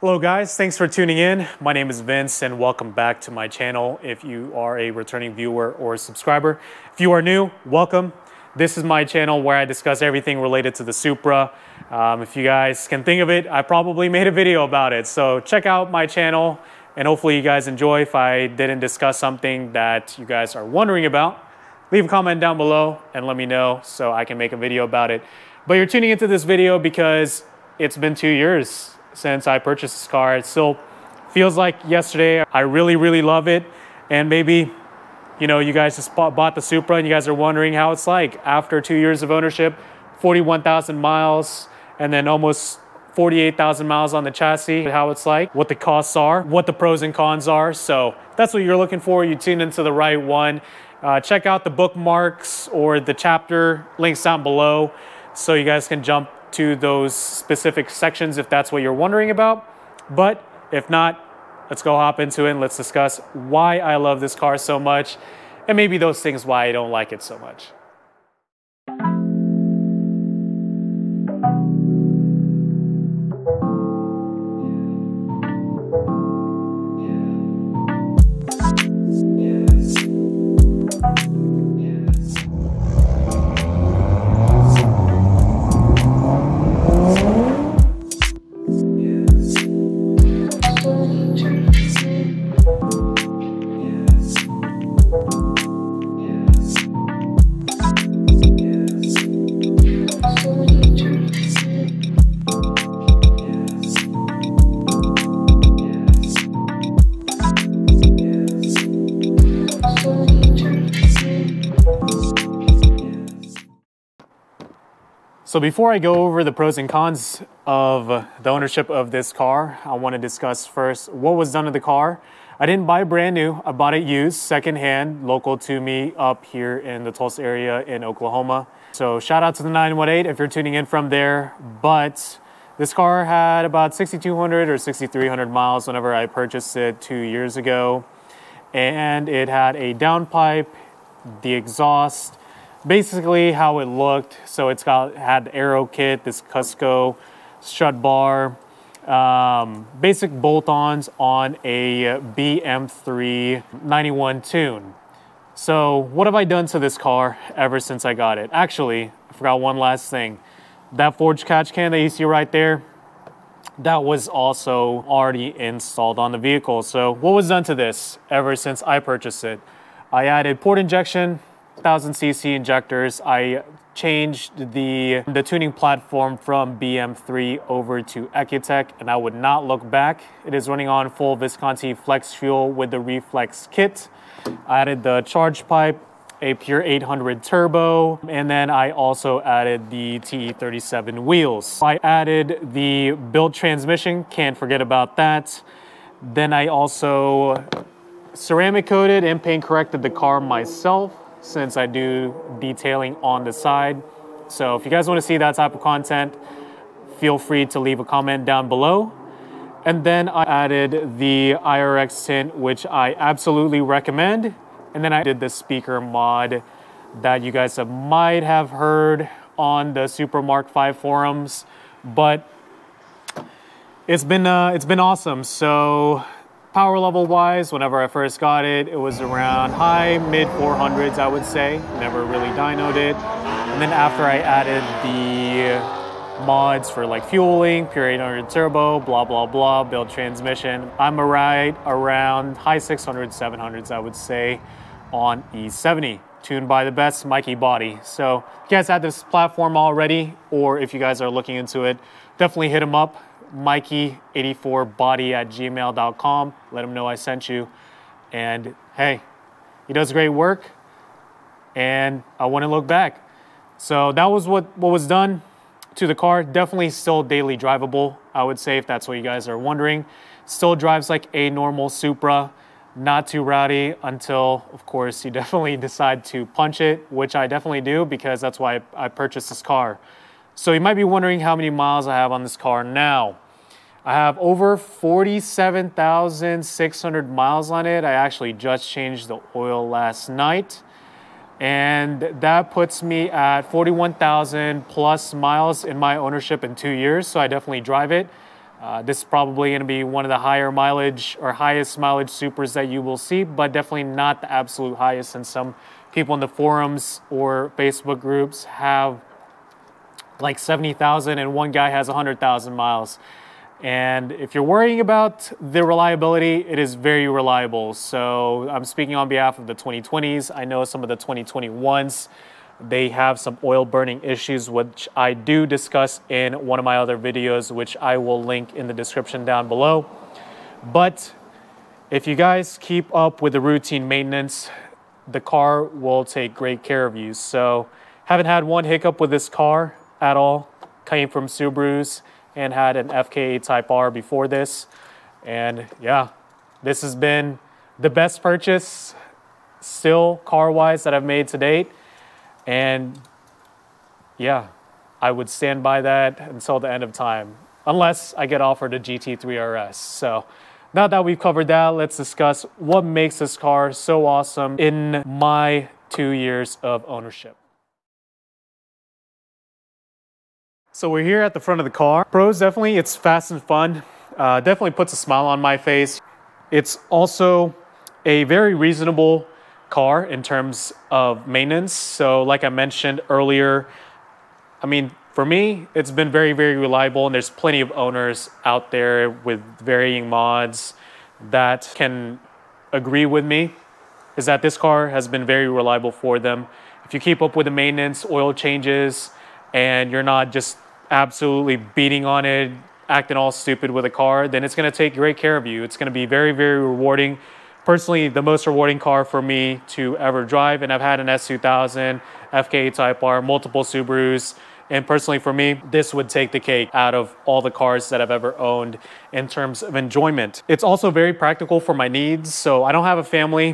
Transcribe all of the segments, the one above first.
Hello guys, thanks for tuning in. My name is Vince and welcome back to my channel if you are a returning viewer or subscriber. If you are new, welcome. This is my channel where I discuss everything related to the Supra. Um, if you guys can think of it, I probably made a video about it. So check out my channel and hopefully you guys enjoy. If I didn't discuss something that you guys are wondering about, leave a comment down below and let me know so I can make a video about it. But you're tuning into this video because it's been two years since I purchased this car. It still feels like yesterday. I really, really love it. And maybe, you know, you guys just bought the Supra and you guys are wondering how it's like after two years of ownership, 41,000 miles, and then almost 48,000 miles on the chassis, how it's like, what the costs are, what the pros and cons are. So that's what you're looking for. You tune into the right one. Uh, check out the bookmarks or the chapter links down below so you guys can jump to those specific sections if that's what you're wondering about. But if not, let's go hop into it and let's discuss why I love this car so much and maybe those things why I don't like it so much. So before I go over the pros and cons of the ownership of this car, I want to discuss first what was done to the car. I didn't buy brand new. I bought it used, secondhand, local to me up here in the Tulsa area in Oklahoma. So shout out to the 918 if you're tuning in from there. But this car had about 6,200 or 6,300 miles whenever I purchased it two years ago. And it had a downpipe, the exhaust, basically how it looked. So it's got had aero kit, this Cusco strut bar, um, basic bolt-ons on a BM3 91 tune. So what have I done to this car ever since I got it? Actually, I forgot one last thing. That forged catch can that you see right there, that was also already installed on the vehicle. So what was done to this ever since I purchased it? I added port injection, 1000cc injectors. I changed the, the tuning platform from BM3 over to EcuTek and I would not look back. It is running on full Visconti flex fuel with the reflex kit. I added the charge pipe, a pure 800 turbo, and then I also added the TE37 wheels. I added the built transmission, can't forget about that. Then I also ceramic coated and paint corrected the car myself since I do detailing on the side. So if you guys want to see that type of content, feel free to leave a comment down below. And then I added the IRX tint, which I absolutely recommend. And then I did the speaker mod that you guys have, might have heard on the Supra Mark V forums, but it's been uh, it's been awesome. So Power level wise, whenever I first got it, it was around high, mid 400s, I would say. Never really dynoed it. And then after I added the mods for like fueling, pure 800 turbo, blah, blah, blah, build transmission, I'm right around high 600s, 700s, I would say, on E70 tuned by the best Mikey Body. So if you guys have this platform already, or if you guys are looking into it, definitely hit him up mikey84body at gmail.com. Let him know I sent you. And hey, he does great work. And I wouldn't look back. So that was what, what was done to the car. Definitely still daily drivable, I would say, if that's what you guys are wondering. Still drives like a normal Supra, not too rowdy until, of course, you definitely decide to punch it, which I definitely do because that's why I purchased this car. So you might be wondering how many miles I have on this car now. I have over 47,600 miles on it. I actually just changed the oil last night. And that puts me at 41,000 plus miles in my ownership in two years. So I definitely drive it. Uh, this is probably going to be one of the higher mileage or highest mileage Supras that you will see, but definitely not the absolute highest. And some people in the forums or Facebook groups have like 70,000 and one guy has 100,000 miles. And if you're worrying about the reliability, it is very reliable. So I'm speaking on behalf of the 2020s. I know some of the 2021s they have some oil burning issues, which I do discuss in one of my other videos, which I will link in the description down below. But if you guys keep up with the routine maintenance, the car will take great care of you. So haven't had one hiccup with this car at all. Came from Subarus and had an FK8 Type R before this. And yeah, this has been the best purchase still car-wise that I've made to date. And yeah, I would stand by that until the end of time, unless I get offered a GT3 RS. So now that we've covered that, let's discuss what makes this car so awesome in my two years of ownership. So we're here at the front of the car. Pros, definitely, it's fast and fun. Uh, definitely puts a smile on my face. It's also a very reasonable car in terms of maintenance. So like I mentioned earlier, I mean, for me, it's been very, very reliable and there's plenty of owners out there with varying mods that can agree with me is that this car has been very reliable for them. If you keep up with the maintenance, oil changes, and you're not just absolutely beating on it, acting all stupid with a car, then it's gonna take great care of you. It's gonna be very, very rewarding personally the most rewarding car for me to ever drive. And I've had an S2000, FK Type R, multiple Subarus. And personally for me, this would take the cake out of all the cars that I've ever owned in terms of enjoyment. It's also very practical for my needs. So I don't have a family.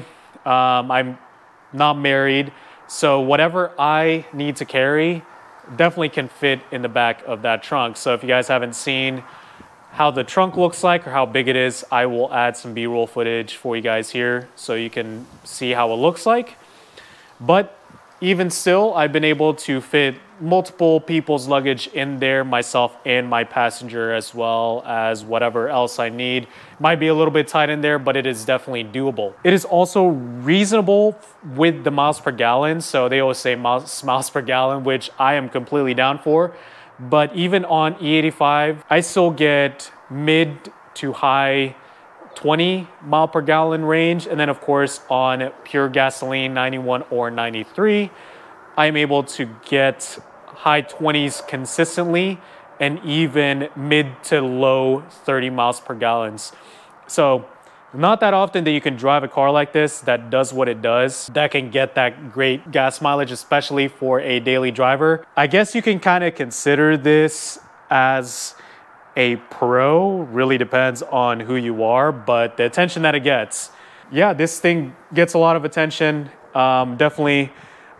Um, I'm not married. So whatever I need to carry definitely can fit in the back of that trunk. So if you guys haven't seen how the trunk looks like or how big it is, I will add some B-roll footage for you guys here so you can see how it looks like. But even still, I've been able to fit multiple people's luggage in there, myself and my passenger, as well as whatever else I need. Might be a little bit tight in there, but it is definitely doable. It is also reasonable with the miles per gallon. So they always say miles, miles per gallon, which I am completely down for. But even on E85, I still get mid to high 20 mile per gallon range. And then of course on pure gasoline 91 or 93, I'm able to get high 20s consistently and even mid to low 30 miles per gallons. So not that often that you can drive a car like this that does what it does, that can get that great gas mileage, especially for a daily driver. I guess you can kind of consider this as a pro, really depends on who you are, but the attention that it gets. Yeah, this thing gets a lot of attention. Um, definitely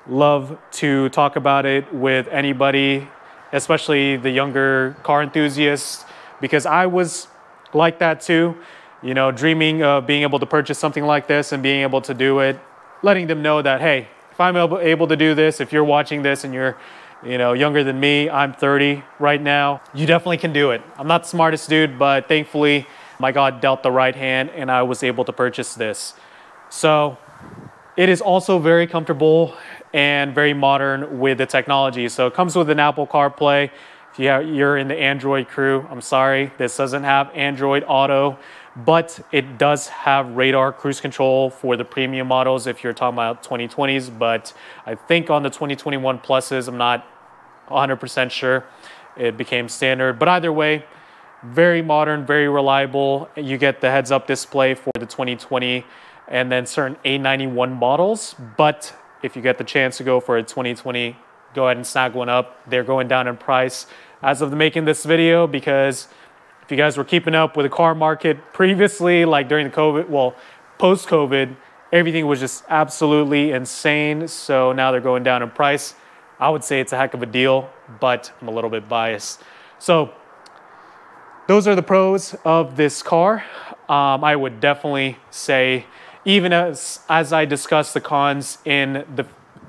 love to talk about it with anybody, especially the younger car enthusiasts, because I was like that too you know, dreaming of being able to purchase something like this and being able to do it, letting them know that, hey, if I'm able to do this, if you're watching this and you're, you know, younger than me, I'm 30 right now, you definitely can do it. I'm not the smartest dude, but thankfully my God dealt the right hand and I was able to purchase this. So it is also very comfortable and very modern with the technology. So it comes with an Apple CarPlay. If you're in the Android crew, I'm sorry, this doesn't have Android Auto but it does have radar cruise control for the premium models if you're talking about 2020s. But I think on the 2021 pluses, I'm not 100% sure it became standard. But either way, very modern, very reliable. You get the heads up display for the 2020 and then certain A91 models. But if you get the chance to go for a 2020, go ahead and snag one up. They're going down in price as of making this video because if you guys were keeping up with the car market previously, like during the COVID, well, post COVID, everything was just absolutely insane. So now they're going down in price. I would say it's a heck of a deal, but I'm a little bit biased. So those are the pros of this car. Um, I would definitely say, even as as I discuss the cons in the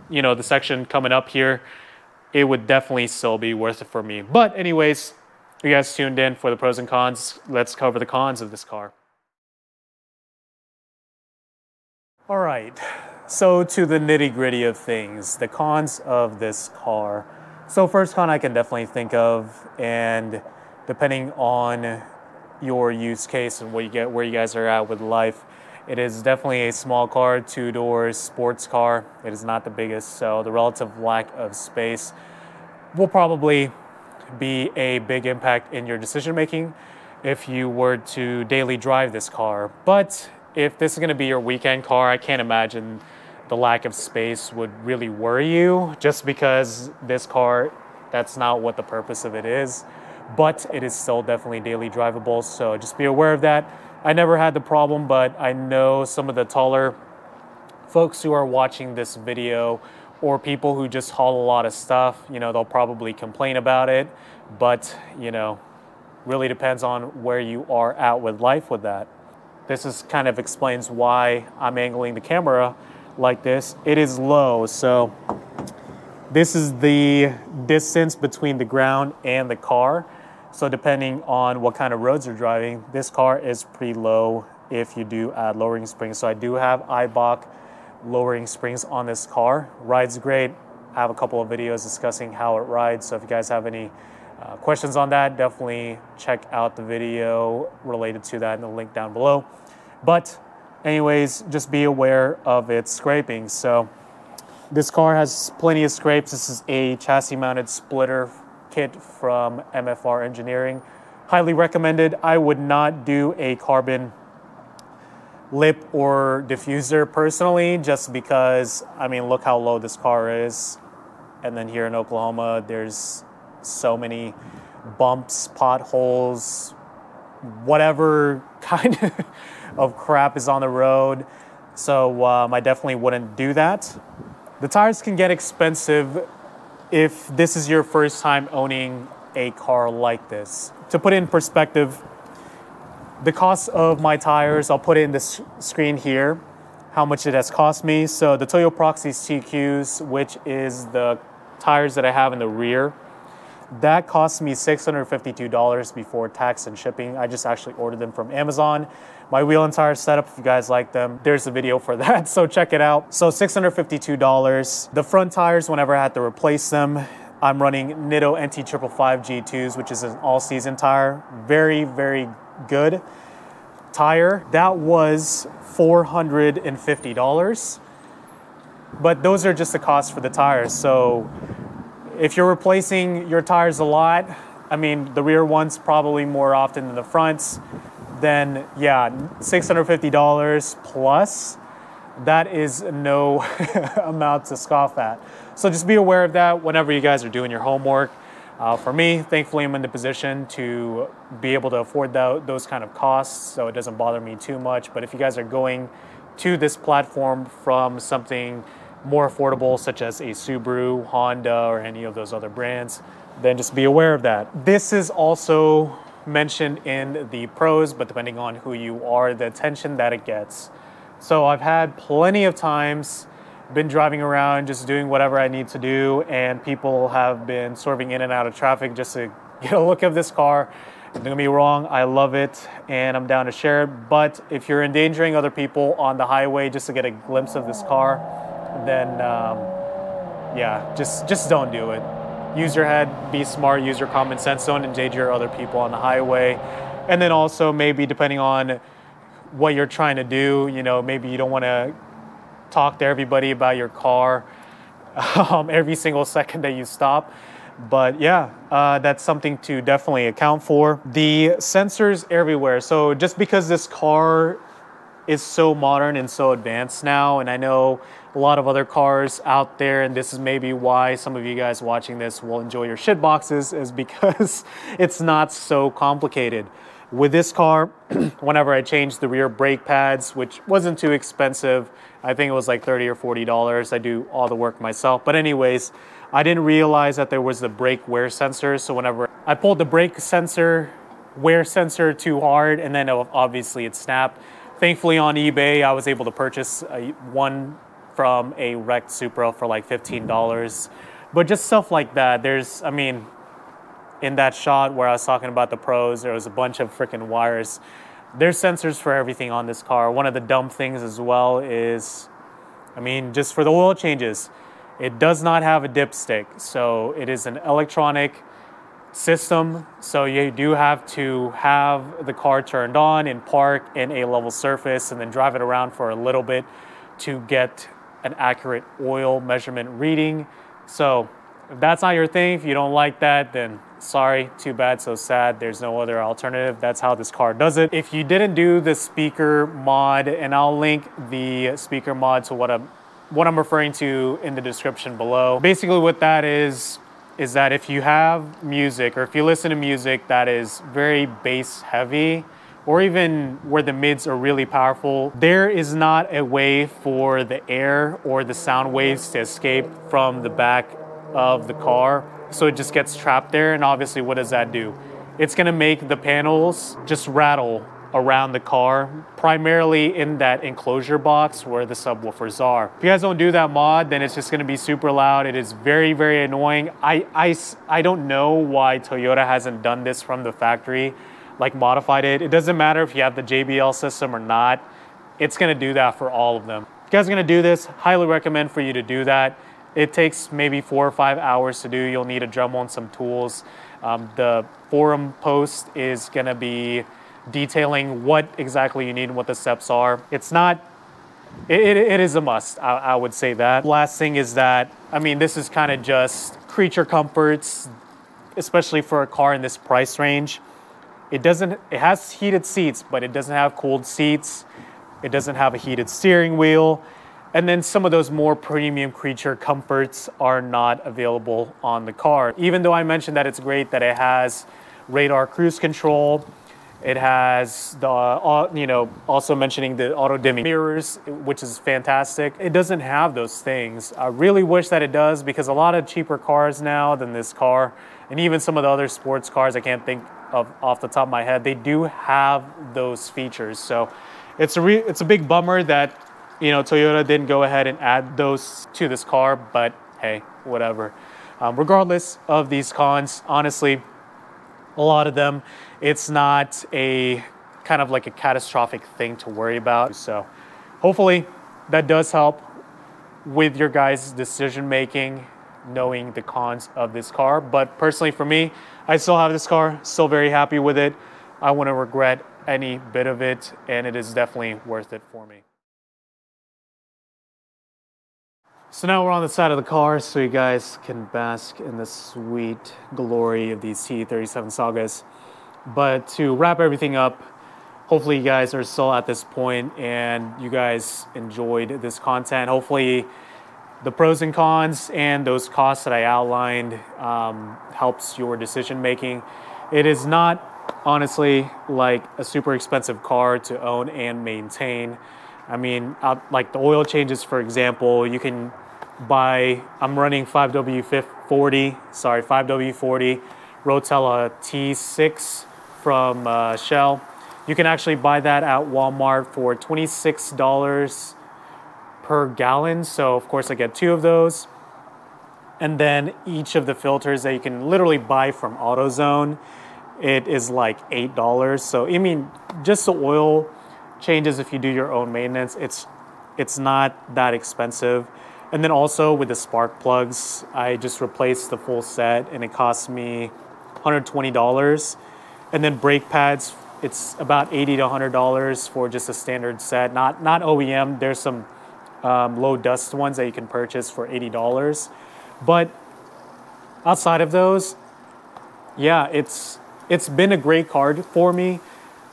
you know the section coming up here, it would definitely still be worth it for me. But anyways, you guys tuned in for the pros and cons. Let's cover the cons of this car. All right, so to the nitty gritty of things, the cons of this car. So first con I can definitely think of, and depending on your use case and what you get, where you guys are at with life, it is definitely a small car, two doors, sports car. It is not the biggest, so the relative lack of space will probably be a big impact in your decision making if you were to daily drive this car. But if this is going to be your weekend car, I can't imagine the lack of space would really worry you just because this car, that's not what the purpose of it is. But it is still definitely daily drivable, so just be aware of that. I never had the problem, but I know some of the taller folks who are watching this video or people who just haul a lot of stuff, you know, they'll probably complain about it, but, you know, really depends on where you are at with life with that. This is kind of explains why I'm angling the camera like this. It is low, so this is the distance between the ground and the car. So depending on what kind of roads you're driving, this car is pretty low if you do add lowering springs. So I do have Eibach lowering springs on this car. Rides great. I have a couple of videos discussing how it rides. So if you guys have any uh, questions on that, definitely check out the video related to that in the link down below. But anyways, just be aware of its scraping. So this car has plenty of scrapes. This is a chassis mounted splitter kit from MFR Engineering. Highly recommended. I would not do a carbon lip or diffuser personally, just because, I mean, look how low this car is. And then here in Oklahoma, there's so many bumps, potholes, whatever kind of crap is on the road. So um, I definitely wouldn't do that. The tires can get expensive if this is your first time owning a car like this. To put in perspective, the cost of my tires, I'll put it in the screen here, how much it has cost me. So the Toyo Proxes TQs, which is the tires that I have in the rear, that cost me $652 before tax and shipping. I just actually ordered them from Amazon. My wheel and tire setup, if you guys like them, there's a video for that, so check it out. So $652. The front tires, whenever I had to replace them, I'm running Nitto NT555 G2s, which is an all-season tire. Very, very good tire. That was $450. But those are just the cost for the tires. So if you're replacing your tires a lot, I mean, the rear ones probably more often than the fronts, then yeah, $650 plus, that is no amount to scoff at. So just be aware of that whenever you guys are doing your homework. Uh, for me, thankfully, I'm in the position to be able to afford those kind of costs, so it doesn't bother me too much. But if you guys are going to this platform from something more affordable, such as a Subaru, Honda, or any of those other brands, then just be aware of that. This is also mentioned in the pros, but depending on who you are, the attention that it gets. So I've had plenty of times been driving around just doing whatever I need to do, and people have been swerving in and out of traffic just to get a look of this car. Don't get me wrong, I love it and I'm down to share it. But if you're endangering other people on the highway just to get a glimpse of this car, then um, yeah, just just don't do it. Use your head, be smart, use your common sense, don't endanger other people on the highway. And then also maybe depending on what you're trying to do, you know, maybe you don't want to talk to everybody about your car um, every single second that you stop. But yeah, uh, that's something to definitely account for. The sensors everywhere. So just because this car is so modern and so advanced now, and I know a lot of other cars out there, and this is maybe why some of you guys watching this will enjoy your shit boxes, is because it's not so complicated. With this car, whenever I changed the rear brake pads, which wasn't too expensive, I think it was like 30 or $40. I do all the work myself. But anyways, I didn't realize that there was the brake wear sensor. So whenever I pulled the brake sensor, wear sensor too hard, and then oh, obviously it snapped. Thankfully on eBay, I was able to purchase a, one from a wrecked Supra for like $15. But just stuff like that, there's, I mean, in that shot where I was talking about the pros, there was a bunch of freaking wires. There's sensors for everything on this car. One of the dumb things as well is, I mean, just for the oil changes, it does not have a dipstick. So it is an electronic system. So you do have to have the car turned on and park in a level surface and then drive it around for a little bit to get an accurate oil measurement reading. So if that's not your thing, if you don't like that, then sorry, too bad, so sad. There's no other alternative. That's how this car does it. If you didn't do the speaker mod, and I'll link the speaker mod to what I'm what I'm referring to in the description below. Basically what that is is that if you have music or if you listen to music that is very bass heavy or even where the mids are really powerful, there is not a way for the air or the sound waves to escape from the back of the car. So it just gets trapped there. And obviously, what does that do? It's gonna make the panels just rattle around the car, primarily in that enclosure box where the subwoofers are. If you guys don't do that mod, then it's just gonna be super loud. It is very, very annoying. I, I, I don't know why Toyota hasn't done this from the factory, like modified it. It doesn't matter if you have the JBL system or not. It's gonna do that for all of them. If you guys are gonna do this, highly recommend for you to do that. It takes maybe four or five hours to do. You'll need a Dremel and some tools. Um, the forum post is gonna be detailing what exactly you need and what the steps are. It's not, it, it, is a must, I, I would say that. Last thing is that, I mean, this is kind of just creature comforts, especially for a car in this price range. It doesn't, it has heated seats, but it doesn't have cooled seats. It doesn't have a heated steering wheel. And then some of those more premium creature comforts are not available on the car. Even though I mentioned that it's great that it has radar cruise control, it has the, uh, you know, also mentioning the auto dimming mirrors, which is fantastic. It doesn't have those things. I really wish that it does because a lot of cheaper cars now than this car, and even some of the other sports cars I can't think of off the top of my head, they do have those features. So it's a it's a big bummer that you know Toyota didn't go ahead and add those to this car, but hey, whatever. Um, regardless of these cons, honestly, a lot of them, it's not a kind of like a catastrophic thing to worry about. So hopefully that does help with your guys' decision making, knowing the cons of this car. But personally for me, I still have this car, still very happy with it. I wouldn't regret any bit of it, and it is definitely worth it for me. So now we're on the side of the car so you guys can bask in the sweet glory of these T37 sagas. But to wrap everything up, hopefully you guys are still at this point and you guys enjoyed this content. Hopefully the pros and cons and those costs that I outlined um, helps your decision making. It is not honestly like a super expensive car to own and maintain. I mean, like the oil changes, for example, you can buy. I'm running 5W40, sorry, 5W40 Rotella T6 from uh, Shell. You can actually buy that at Walmart for $26 per gallon. So of course I get two of those. And then each of the filters that you can literally buy from AutoZone, it is like $8. So I mean, just the oil changes if you do your own maintenance, it's, it's not that expensive. And then also with the spark plugs, I just replaced the full set and it cost me $120. And then brake pads, it's about 80 to $100 for just a standard set. Not, not OEM, there's some um, low dust ones that you can purchase for $80. But outside of those, yeah, it's, it's been a great card for me.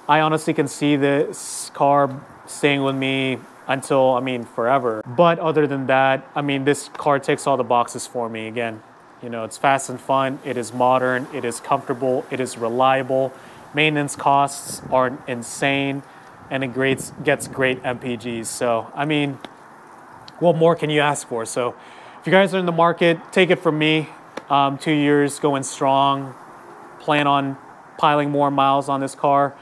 I honestly can see this car staying with me until, I mean, forever. But other than that, I mean, this car ticks all the boxes for me. Again, you know, it's fast and fun, it is modern, it is comfortable, it is reliable. Maintenance costs are insane, and it gets, gets great MPGs. So, I mean, what more can you ask for? So, if you guys are in the market, take it from me. Um, two years going strong, plan on piling more miles on this car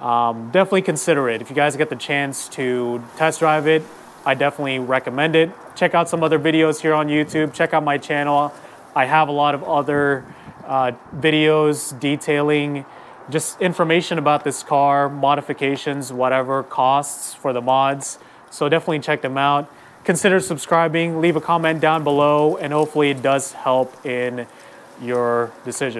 um, definitely consider it. If you guys get the chance to test drive it, I definitely recommend it. Check out some other videos here on YouTube. Check out my channel. I have a lot of other uh, videos detailing just information about this car, modifications, whatever, costs for the mods. So definitely check them out. Consider subscribing, leave a comment down below, and hopefully it does help in your decision.